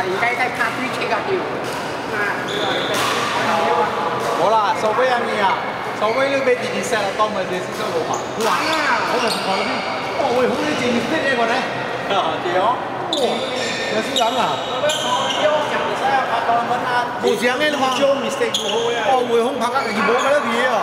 啦，而家喺拍 free kick 啊叫。冇啦，数杯啊你啊，数杯都俾电电 set 啦，当咪你先收老板。玩啊！我咪讲先，哦喂，好似电电 set 呢个咧，屌，有先谂啊？冇上嘅嘛，哦会空拍紧，而冇嘅咧嘢啊！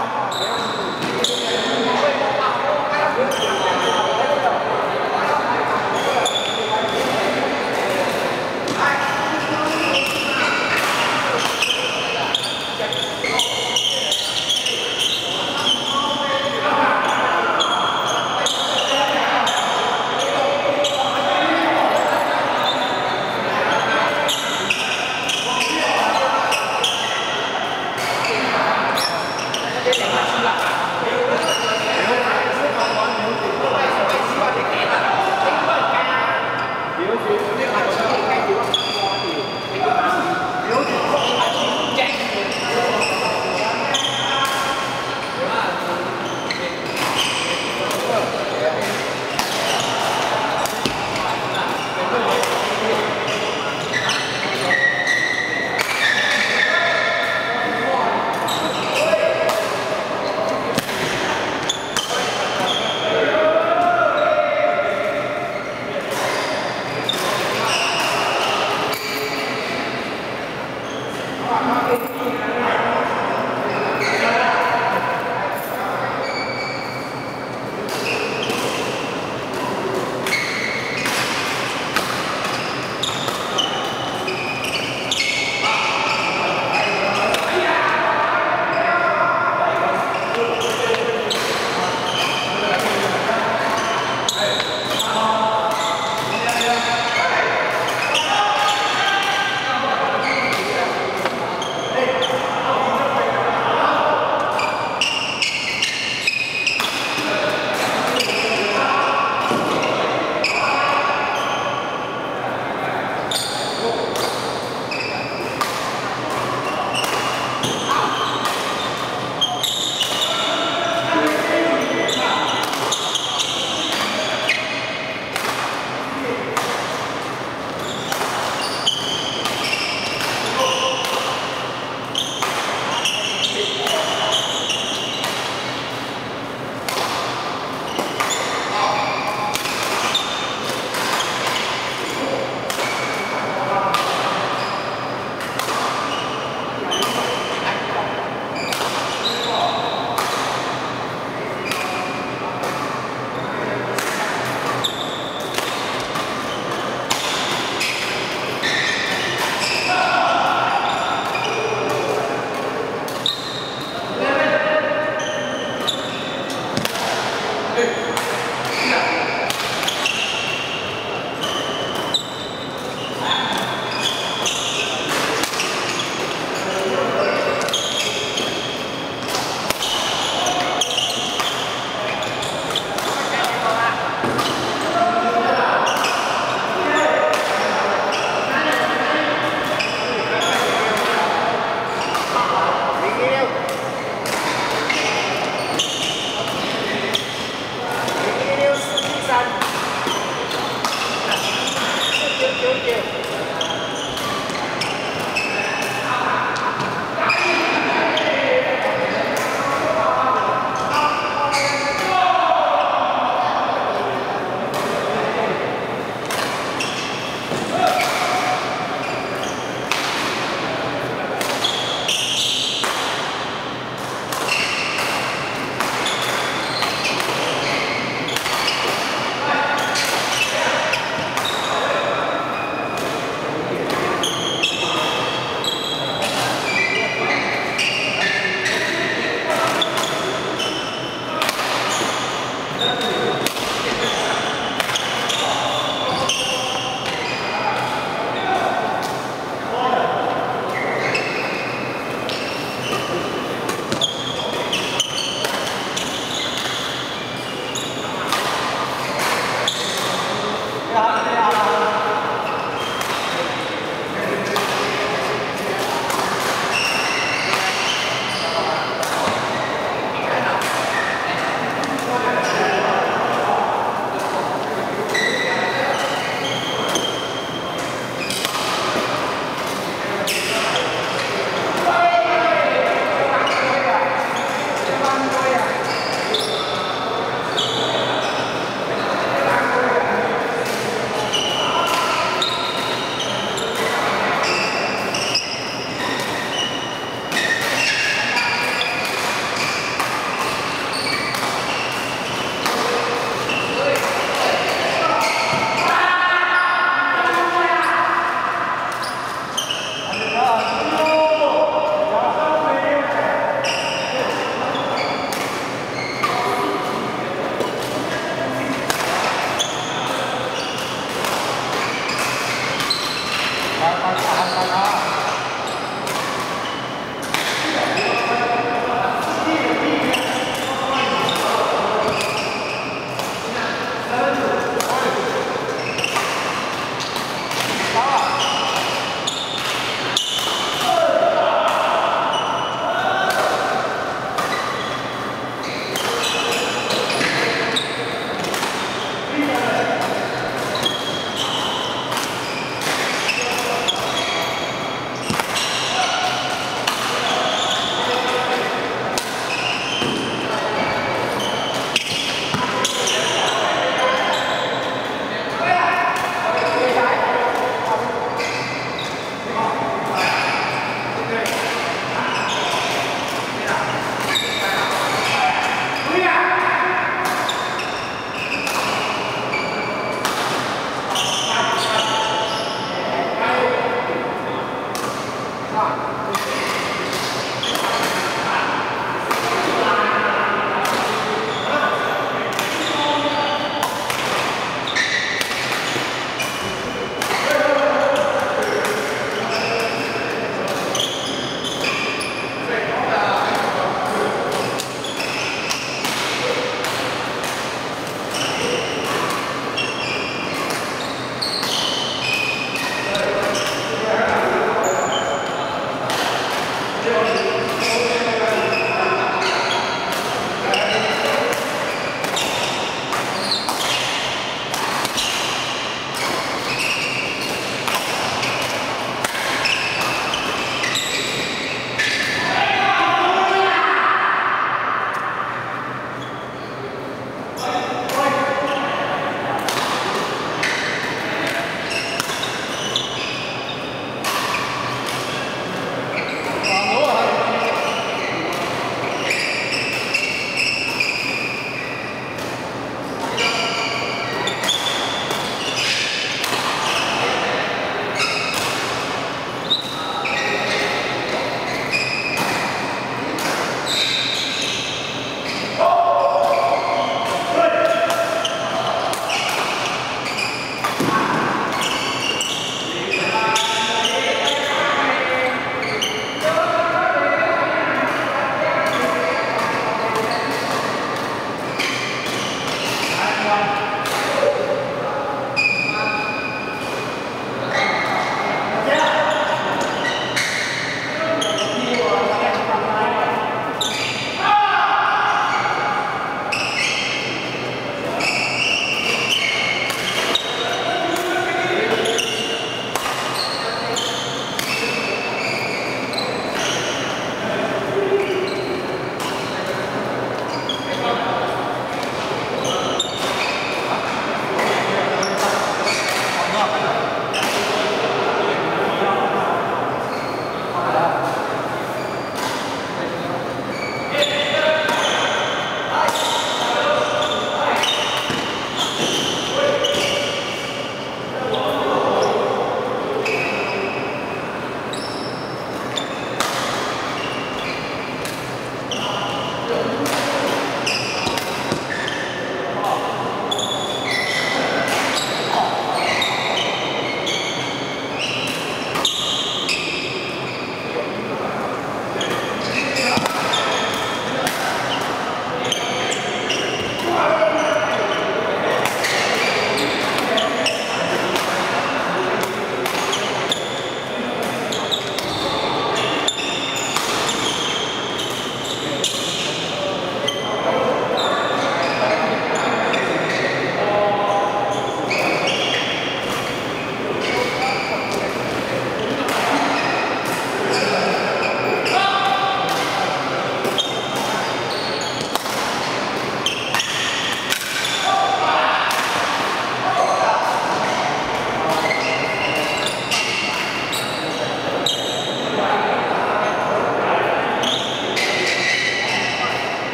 All right.